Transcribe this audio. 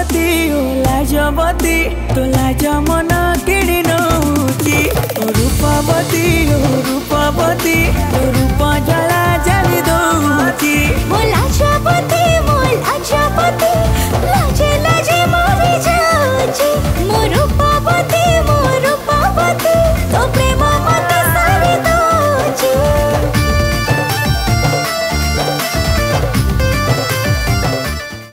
লাজবতী ও লাজবতী তো লাজ মন কিনি নৌচি রূপবতী ও রূপবতী।